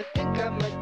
I think I might